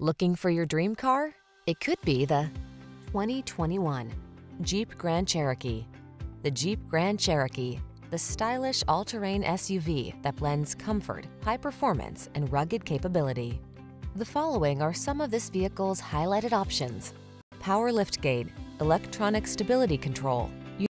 Looking for your dream car? It could be the 2021 Jeep Grand Cherokee. The Jeep Grand Cherokee, the stylish all-terrain SUV that blends comfort, high performance, and rugged capability. The following are some of this vehicle's highlighted options. Power liftgate, electronic stability control,